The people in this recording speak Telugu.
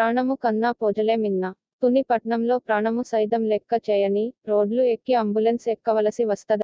ప్రాణము కన్నా పోజలే మిన్న. తుని పట్నంలో ప్రాణము సైతం లెక్క చేయని రోడ్లు ఎక్కి అంబులెన్స్ ఎక్కవలసి వస్తద?